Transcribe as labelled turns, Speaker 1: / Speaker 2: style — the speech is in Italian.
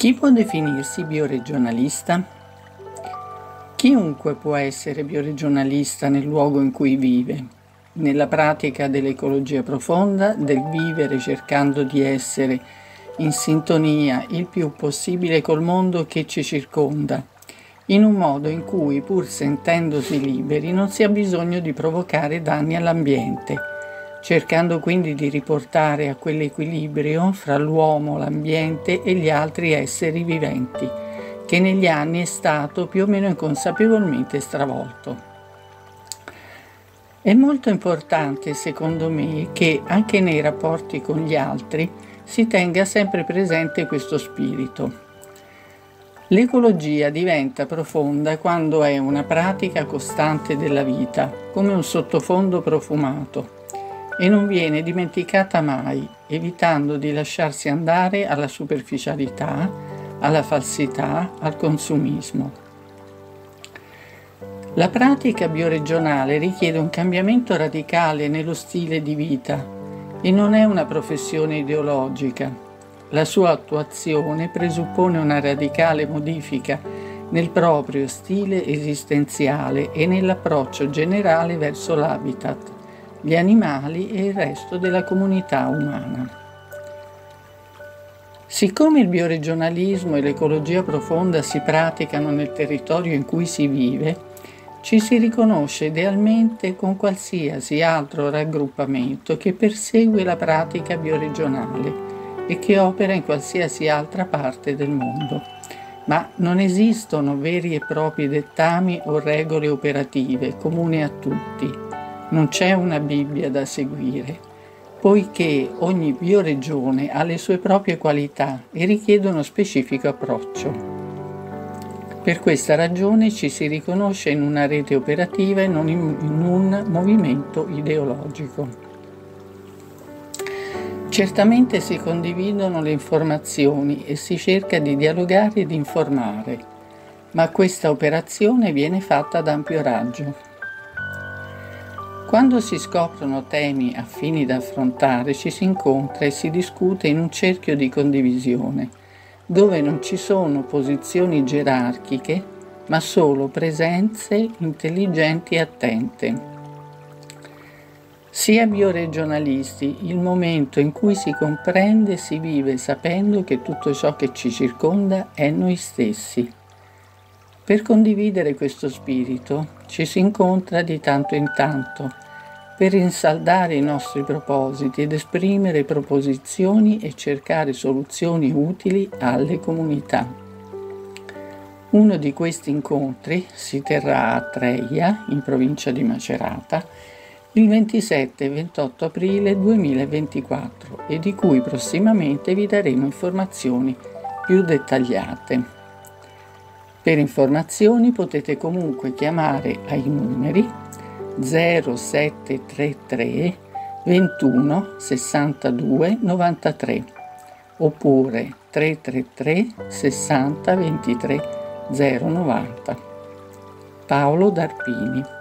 Speaker 1: Chi può definirsi bioregionalista? Chiunque può essere bioregionalista nel luogo in cui vive, nella pratica dell'ecologia profonda, del vivere cercando di essere in sintonia il più possibile col mondo che ci circonda, in un modo in cui, pur sentendosi liberi, non si ha bisogno di provocare danni all'ambiente cercando quindi di riportare a quell'equilibrio fra l'uomo, l'ambiente e gli altri esseri viventi, che negli anni è stato più o meno inconsapevolmente stravolto. È molto importante, secondo me, che anche nei rapporti con gli altri si tenga sempre presente questo spirito. L'ecologia diventa profonda quando è una pratica costante della vita, come un sottofondo profumato e non viene dimenticata mai, evitando di lasciarsi andare alla superficialità, alla falsità, al consumismo. La pratica bioregionale richiede un cambiamento radicale nello stile di vita e non è una professione ideologica. La sua attuazione presuppone una radicale modifica nel proprio stile esistenziale e nell'approccio generale verso l'habitat gli animali e il resto della comunità umana. Siccome il bioregionalismo e l'ecologia profonda si praticano nel territorio in cui si vive, ci si riconosce idealmente con qualsiasi altro raggruppamento che persegue la pratica bioregionale e che opera in qualsiasi altra parte del mondo. Ma non esistono veri e propri dettami o regole operative comuni a tutti non c'è una Bibbia da seguire, poiché ogni bioregione ha le sue proprie qualità e richiede uno specifico approccio. Per questa ragione ci si riconosce in una rete operativa e non in un movimento ideologico. Certamente si condividono le informazioni e si cerca di dialogare ed informare, ma questa operazione viene fatta ad ampio raggio. Quando si scoprono temi affini da affrontare, ci si incontra e si discute in un cerchio di condivisione, dove non ci sono posizioni gerarchiche, ma solo presenze intelligenti e attente. Sia bioregionalisti, il momento in cui si comprende e si vive sapendo che tutto ciò che ci circonda è noi stessi. Per condividere questo spirito ci si incontra di tanto in tanto per rinsaldare i nostri propositi ed esprimere proposizioni e cercare soluzioni utili alle comunità. Uno di questi incontri si terrà a Treia, in provincia di Macerata, il 27 e 28 aprile 2024 e di cui prossimamente vi daremo informazioni più dettagliate. Per informazioni potete comunque chiamare ai numeri 0733 21 62 93 oppure 333 60 23 090. Paolo Darpini